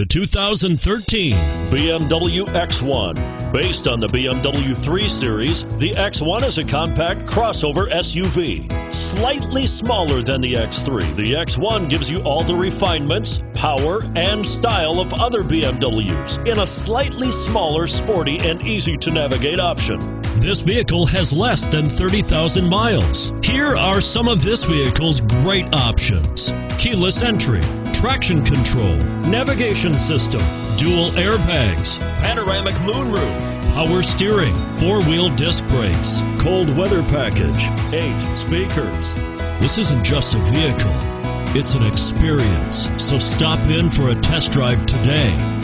The 2013 BMW X1. Based on the BMW 3 Series, the X1 is a compact crossover SUV. Slightly smaller than the X3, the X1 gives you all the refinements, power, and style of other BMWs in a slightly smaller, sporty, and easy to navigate option. This vehicle has less than 30,000 miles. Here are some of this vehicle's great options keyless entry, traction control, navigation system, dual airbags, panoramic moonroof, power steering, four wheel disc brakes, cold weather package, eight speakers. This isn't just a vehicle, it's an experience. So stop in for a test drive today.